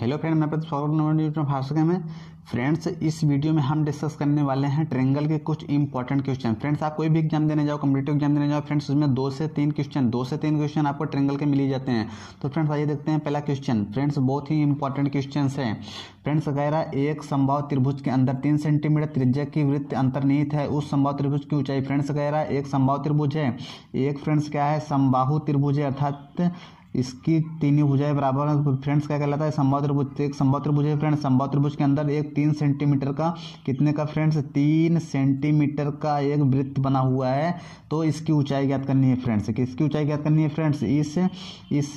Hello friend मैं प्रतिस्पर्धा भाषा में फ्रेंड्स इस वीडियो में हम डिस्कस करने वाले हैं ट्रेंगल के कुछ इंपॉर्टेंट क्वेश्चन फ्रेंड्स आप कोई भी एग्ज़ाम देने जाओ कम्पिटेटिव एग्ज़ाम देने जाओ फ्रेंड्स उसमें दो से तीन क्वेश्चन दो से तीन क्वेश्चन आपको ट्रेंगल के मिल जाते हैं. तो फ्रेंड्स आइए देखते हैं पहला क्वेश्चन फ्रेंड्स बहुत ही इंपॉर्टेंट क्वेश्चन है. फ्रेंड्स वगैरह एक संभाव त्रिभुज के अंदर तीन सेंटीमीटर त्रिज्या की वृत्त अंतर्निहित है. उस संभाव त्रिभुज की ऊंचाई फ्रेंड्स वगैरह एक संभाव त्रिभुज है. एक फ्रेंड्स क्या है, संबाहु त्रिभुज है, अर्थात इसकी तीन भुजाएँ बराबर हैं। फ्रेंड्स क्या कहलाता है? संभव त्रिभुज एक संभव त्रिभुज है फ्रेंड्स। संभव त्रिभुज के अंदर एक तीन सेंटीमीटर का, कितने का फ्रेंड्स? तीन सेंटीमीटर का एक वृत्त बना हुआ है। तो इसकी ऊंचाई ज्ञात करनी है फ्रेंड्स। किसकी ऊंचाई ज्ञात करनी है फ्रेंड्स? इस इस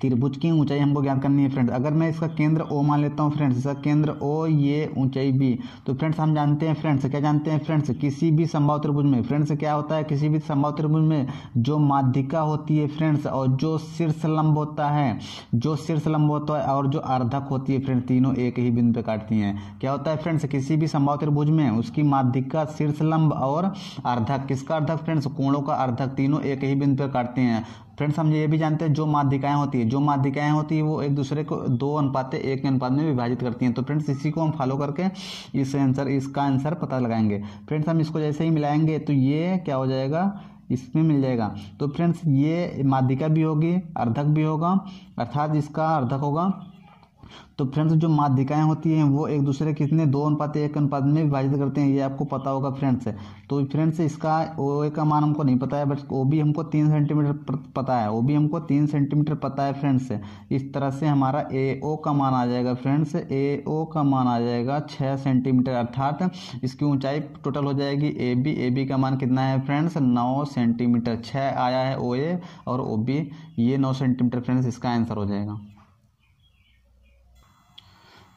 त्रिभुज की ऊंचाई हमको ज्ञात करनी है फ्रेंड्स अगर मैं इसका केंद्र ओ मान लेता हूँ फ्रेंड्स इसका केंद्र ओ ये ऊंचाई बी तो फ्रेंड्स हम जानते हैं फ्रेंड्स क्या जानते हैं फ्रेंड्स किसी भी संभव त्रिभुज में फ्रेंड्स क्या होता है, किसी भी संभव त्रिभुज में जो माध्यिका होती है फ्रेंड्स और जो शीर्ष लंब होता है, जो शीर्ष लंब होता है, और जो अर्धक होती है फ्रेंड्स तीनों एक ही बिंदु पर काटती हैं। क्या होता है फ्रेंड्स किसी भी संभव त्रिभुज में उसकी माध्यिका शीर्ष लंब और अर्धक। किसका अर्धक फ्रेंड्स कोणों का अर्धक, तीनों एक ही बिंदु पर काटते हैं। फ्रेंड्स हम ये भी जानते हैं, जो माध्यिकाएँ होती है, जो माध्यिकाएँ होती है, वो एक दूसरे को दो अनुपात एक अनुपात में विभाजित करती हैं। तो फ्रेंड्स इसी को हम फॉलो करके इस आंसर इसका आंसर पता लगाएँगे। फ्रेंड्स हम इसको जैसे ही मिलाएँगे तो ये क्या हो जाएगा? इसमें मिल जाएगा। तो फ्रेंड्स ये माध्यिका भी होगी, अर्धक भी होगा, अर्थात इसका अर्धक होगा तो फ्रेंड्स जो माध्यिकाएँ होती हैं, वो एक दूसरे कितने दो अनुपात, एक अनुपात में विभाजित करते हैं, ये आपको पता होगा फ्रेंड्स तो फ्रेंड्स इसका ओ ए का मान हमको नहीं पता है बट ओ भी हमको तीन सेंटीमीटर पता है। ओ भी हमको तीन सेंटीमीटर पता है फ्रेंड्स इस तरह से हमारा ए ओ का मान आ जाएगा फ्रेंड्स ए ओ का मान आ जाएगा छः सेंटीमीटर अर्थात इसकी ऊंचाई टोटल हो जाएगी ए बी ए बी का मान कितना है फ्रेंड्स नौ सेंटीमीटर छः आया है ओ ए और ओ बी ये नौ सेंटीमीटर फ्रेंड्स इसका आंसर हो जाएगा।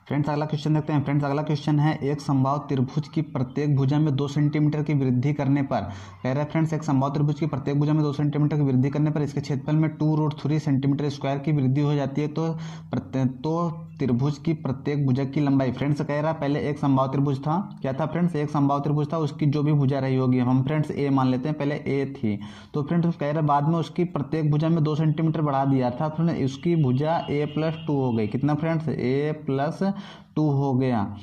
फ्रेंड्स, अगला क्वेश्चन देखते हैं। फ्रेंड्स, अगला क्वेश्चन है, एक संभाव त्रिभुज की प्रत्येक भुजा में दो सेंटीमीटर की वृद्धि करने पर। कह रहे हैं, फ्रेंड्स, एक संभाव त्रिभुज की प्रत्येक भुजा में दो सेंटीमीटर की वृद्धि करने पर इसके क्षेत्रफल में two root three centimetre square की वृद्धि हो जाती है। तो तो त्रिभुज की प्रत्येक भुजा की लंबाई। फ्रेंड्स, कह रहा पहले एक संभाव त्रिभुज था। क्या था फ्रेंड्स? एक संभाव त्रिभुज था, उसकी जो भी भुजा रही होगी। हम फ्रेंड्स ए मान लेते हैं, पहले ए थी। तो फ्रेंड्स, कह रहे बाद में उसकी प्रत्येक भुजा में दो सेंटीमीटर बढ़ा दिया। फ्रेंड्स उसकी भुजा ए प्लस टू हो गई। कितना फ्रेंड्स? ए प्लस टू हो गया।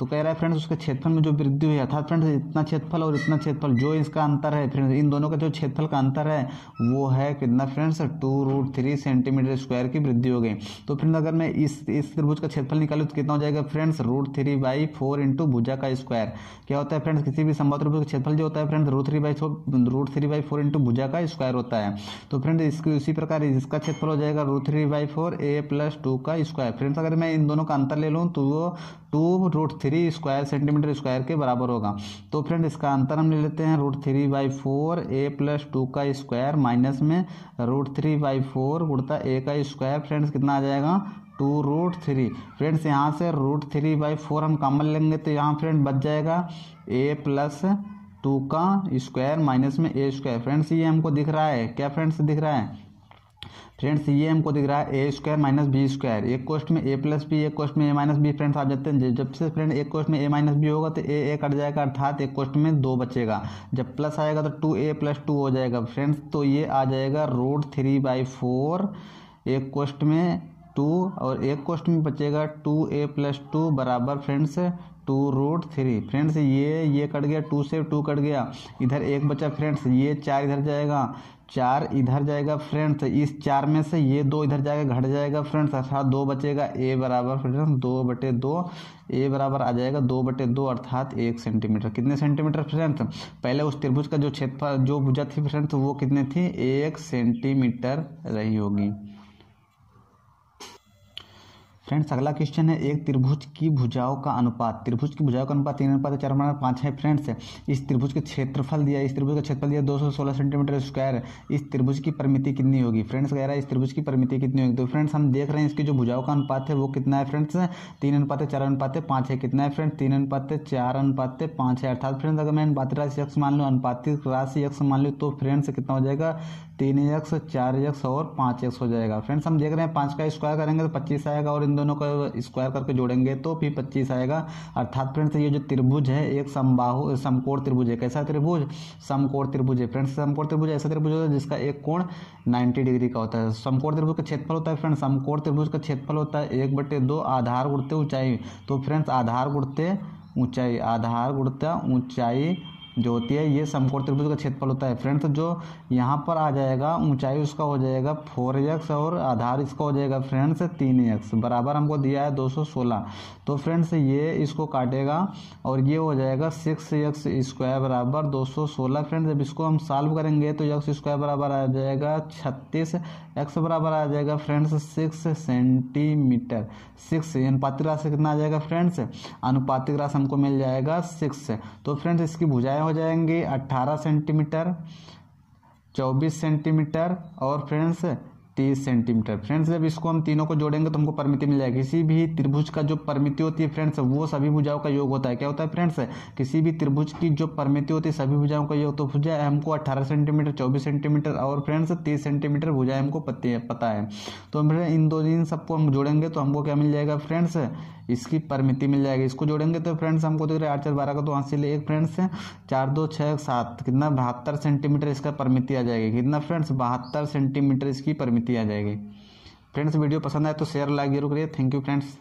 तो कह रहा है, फ्रेंड्स, उसके क्षेत्रफल में जो वृद्धि हुई, अर्थात फ्रेंड्स, इतना क्षेत्रफल और इतना क्षेत्रफल, जो इसका अंतर है, फ्रेंड्स, इन दोनों का जो क्षेत्रफल का अंतर है, वो है कितना, friends, two root three centimetre square की वृद्धि हो गई। तो फ्रेंड्स, अगर मैं इस इस त्रिभुज का क्षेत्रफल निकालू तो कितना हो जाएगा, friends, root three by four into भुजा का स्क्वायर। क्या होता है, फ्रेंड्स, किसी भी संभव त्रिभुज का क्षेत्रफल जो होता है, friends, root three by root three by four into भुजा का स्क्वायर होता है। तो फ्रेंड्स, इसकी उसी प्रकार इसका क्षेत्रफल हो जाएगा, root three by four A plus two का स्क्वायर। फ्रेंड्स, अगर मैं इन दोनों का अंतर ले लूँ तो वो two root three square centimetre square के बराबर होगा। तो फ्रेंड, इसका अंतर हम ले लेते हैं root three by four A plus two का स्क्वायर माइनस में रूट थ्री बाई फोर गुड़ता ए का स्क्वायर। फ्रेंड्स, कितना आ जाएगा? To root three. फ्रेंड्स, यहाँ से रूट थ्री बाई फोर हम कॉमन लेंगे तो यहाँ फ्रेंड बच जाएगा ए प्लस टू का स्क्वायर माइनस में ए स्क्वायर। फ्रेंड्स, ये हमको दिख रहा है। क्या फ्रेंड्स, दिख रहा है? फ्रेंड्स, ये हमको दिख रहा है A square minus B square एक कोस्ट में ए प्लस बी एक कोस्ट में ए माइनस बी फ्रेंड्स आप जानते हैं, जब से फ्रेंड एक कोस्ट में ए माइनस बी होगा तो ए ए कट जाएगा, अर्थात एक कोस्ट में दो बचेगा. जब प्लस आएगा तो टू ए प्लस टू हो जाएगा. फ्रेंड्स तो ये आ जाएगा रूट थ्री बाई फोर एक कोस्ट में टू और एक कोस्ट में बचेगा टू ए प्लस टू बराबर friends two root three friends ये ये कट गया, टू से टू कट गया। इधर एक बचा फ्रेंड्स ये चार इधर जाएगा। चार इधर जाएगा फ्रेंड्स इस चार में से ये दो इधर जाएगा घट जाएगा फ्रेंड्स अर्थात दो बचेगा ए बराबर फ्रेंड्स दो बटे दो, ए बराबर आ जाएगा दो बटे दो, अर्थात एक सेंटीमीटर कितने सेंटीमीटर फ्रेंड्स पहले उस त्रिभुज का जो क्षेत्रफल जो भुजा थी फ्रेंड्स वो कितने थी? एक सेंटीमीटर रही होगी। फ्रेंड्स अगला क्वेश्चन है, एक त्रिभुज की भुजाओं का अनुपात। त्रिभुज की भुजाओं का अनुपात, तीन अनुपात, चार अनुपात, पाँच है फ्रेंड्स इस त्रिभुज के क्षेत्रफल दिया, इस त्रिभुज का क्षेत्रफल दिया दो सौ सोलह सेंटीमीटर स्क्वायर इस त्रिभुज की परिमिति कितनी होगी? फ्रेंड्स कह रहा है, इस त्रिभुज की परिमिति कितनी होगी? तो फ्रेंड्स हम देख रहे हैं, इसकी जो भुजाओं का अनुपात है, वो कितना है फ्रेंड्स तीन अनुपात चार अनुपात पाँच है, कितना है फ्रेंड्स तीन अनुपात चार अनुपात पाँच है। अर्थात फ्रेंड्स अगर मैं अनुपात राशि यक्ष मान लूँ, अनुपातिक राशि यक्ष मान लूँ तो फ्रेंड्स कितना हो जाएगा? तीन एक्स चार एक्स और पाँच एक्स हो जाएगा। फ्रेंड्स हम देख रहे हैं, पाँच का स्क्वायर करेंगे तो पच्चीस आएगा और दोनों का स्क्वायर करके जोड़ेंगे तो भी पच्चीस आएगा। अर्थात फ्रेंड्स ये जो त्रिभुज है, एक समबाहु, समकोण त्रिभुज है। कैसा त्रिभुज? समकोण त्रिभुज है। फ्रेंड्स समकोण त्रिभुज ऐसा त्रिभुज होता है जिसका एक कोण 90 डिग्री का होता है। समकोण त्रिभुज का क्षेत्रफल होता है फ्रेंड्स समकोण त्रिभुज का क्षेत्रफल होता है एक बटे दो, आधार गुड़ते ऊंचाई। तो फ्रेंड्स आधार गुड़ते ऊंचाई, आधार गुड़ता ऊंचाई जो होती है, ये समकोण त्रिभुज का क्षेत्रफल होता है। फ्रेंड्स जो यहाँ पर आ जाएगा, ऊंचाई उसका हो जाएगा फोर एक्स और आधार इसका हो जाएगा फ्रेंड्स तीन एक्स बराबर हमको दिया है दो सौ सोलह तो फ्रेंड्स ये इसको काटेगा और ये हो जाएगा सिक्स एक्स स्क्वायर बराबर दो सौ सोलह फ्रेंड्स जब इसको हम सॉल्व करेंगे तो एक्स स्क्वायर बराबर आ जाएगा छत्तीस। एक्स बराबर आ जाएगा फ्रेंड्स सिक्स सेंटीमीटर सिक्स अनुपातिक राशि कितना आ जाएगा फ्रेंड्स अनुपातिक राशि हमको मिल जाएगा सिक्स तो फ्रेंड्स इसकी भुजाएँ हो जाएँगी अट्ठारह सेंटीमीटर चौबीस सेंटीमीटर और फ्रेंड्स तीस सेंटीमीटर। फ्रेंड्स जब इसको हम तीनों को जोड़ेंगे तो हमको परमिति मिल जाएगी। किसी भी त्रिभुज का जो परमिति होती है फ्रेंड्स वो सभी भुजाओं का योग होता है। क्या होता है फ्रेंड्स किसी भी त्रिभुज की जो परमिति होती है, सभी भुजाओं का योग तो भुजा हमको अट्ठारह सेंटीमीटर, चौबीस सेंटीमीटर और फ्रेंड्स तीस सेंटीमीटर भुजाएँ हमको पता है। तो इन दो, इन सबको हम जोड़ेंगे तो हमको क्या मिल जाएगा फ्रेंड्स इसकी परमिति मिल जाएगी। इसको जोड़ेंगे तो फ्रेंड्स हमको देख रहे आठ चार बारह का तो वहाँ से ले एक फ्रेंड्स है। चार दो छः सात, कितना? बहत्तर सेंटीमीटर इसका परमिति आ जाएगी। कितना फ्रेंड्स बहत्तर सेंटीमीटर इसकी परमिति आ जाएगी। फ्रेंड्स वीडियो पसंद आए तो शेयर लाइक ज़रूर करिए। Thank you friends